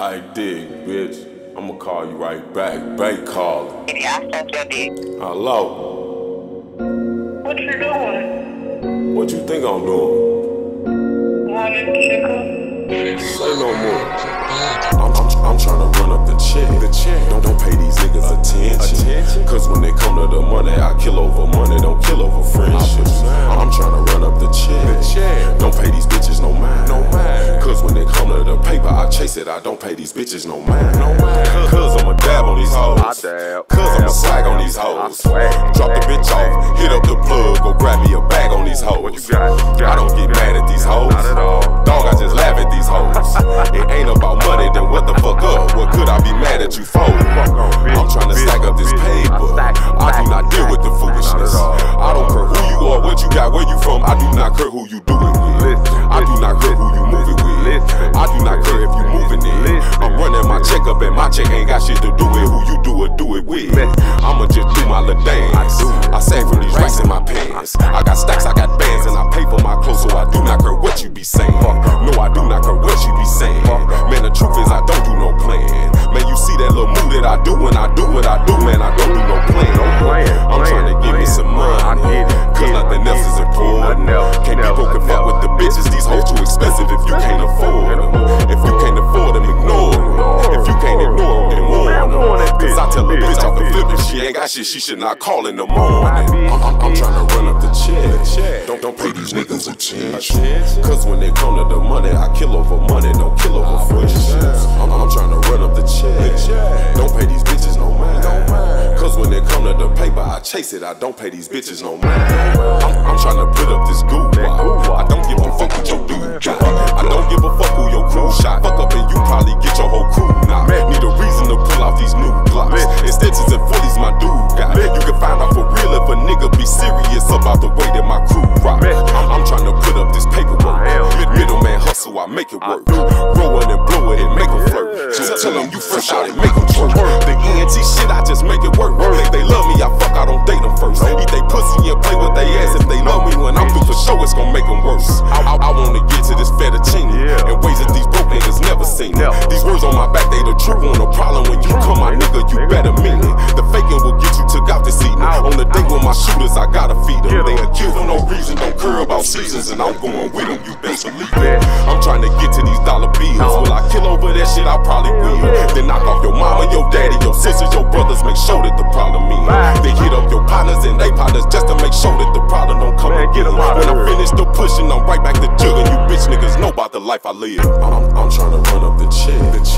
I dig, bitch. I'ma call you right back. Bank call. Yeah, I sent your dick. Hello. What you doing? What you think I'm doing? Wanting chicken? Say no more. I'm, I'm, I'm trying to run up the check. The check. Don't, don't pay these niggas attention. attention. Cause when they I. I don't pay these bitches no mind. No mind. Cause I'm a dab on these hoes. Dab. Cause I'm a swag on these hoes. Drop the bitch off, hit up the plug, go grab me a bag on these hoes. What you got? You got I don't get mad at these hoes. Not at all. Dog, I just laugh at these hoes. it ain't about money, then what the fuck up? What could I be mad at you for? I'm trying to stack up this paper. I do not deal with the foolishness. I don't care who you are, what you got, where you from. I do not care who you do it with. I do not care who you move it with. I do not care if you moving it. Check up and my check ain't got shit to do with who you do it, do it with. I'ma just do my little dance. I save from these racks in my pants. I got stacks, I got bands, and I pay for my clothes, so I do not care what you be saying. No, I do not care what you be saying. Man, the truth is I don't do no plan. Shit, she should not call in the morning. I'm, I'm, trying to run up the check. Don't, don't pay these niggas attention. Cause when they come to the money, I kill over money, don't kill over friendships. I'm, I'm trying to run up the check. Don't pay these bitches no mind. Cause when they come to the paper, I chase it, I don't pay these bitches no mind. I'm, I'm trying to put up this goo I don't give a fuck what dude got. I don't I make it work. Roll it and blow it and make them flirt. Just tell them you fresh out and make them twerk. The ENT shit, I just make it work. They, they love me, I fuck, I don't date them first. Eat they pussy and play with they ass. If they love me when I'm through for show, it's gonna make them worse. I, I, wanna get to this fettuccine and ways that these broke niggas never seen. These words on my back, they the truth on the problem. When you come, my nigga, you better mean it. The faking will get you took out this evening. On the day with my shooters, I gotta feed them. They a kill for no reason, don't care about seasons, and I'm going with them. You best believe it. Trying to get to these dollar bills. Will I kill over that shit? I probably will. Then knock off your mama, your daddy, your sisters, your brothers. Make sure that the problem in. They hit up your partners and they partners just to make sure that the problem don't come Man, get again. When I'm here. finished the pushing, I'm right back to jugging. You bitch niggas know about the life I live. I'm, I'm trying to run up the check. The check.